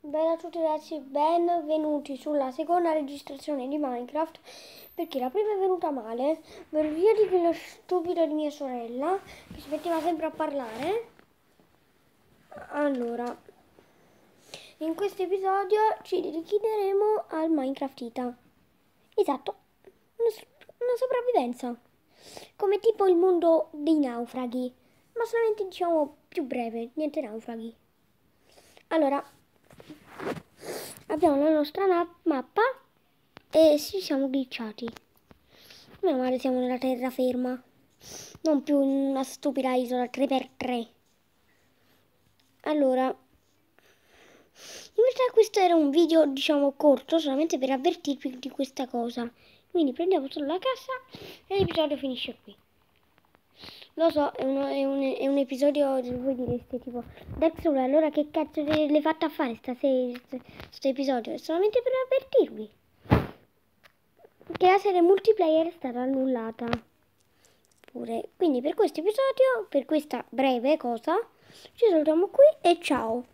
Bella a tutti ragazzi, benvenuti sulla seconda registrazione di Minecraft perché la prima è venuta male per via di quello stupido di mia sorella che si metteva sempre a parlare. Allora, in questo episodio ci richiederemo al Minecraft Ita. Esatto, una sopravvivenza, come tipo il mondo dei naufraghi, ma solamente diciamo più breve, niente naufraghi. Allora, abbiamo la nostra mappa e ci siamo glitchati. Meno male siamo nella terraferma, non più in una stupida isola 3x3. Allora, in realtà questo era un video, diciamo, corto, solamente per avvertirvi di questa cosa. Quindi prendiamo solo la cassa e l'episodio finisce qui. Lo so, è, uno, è, un, è un, episodio, voi direste tipo, Souls, allora che cazzo l'hai fatta a fare questo episodio? È solamente per avvertirvi che la serie multiplayer è stata annullata. Pure. Quindi per questo episodio, per questa breve cosa, ci salutiamo qui e ciao!